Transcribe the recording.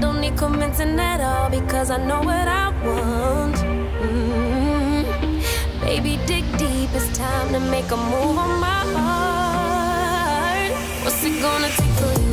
Don't need convincing at all because I know what I want. Mm-hmm. Mm. Baby, dig deep. It's time to make a move on my heart. What's it gonna take for you?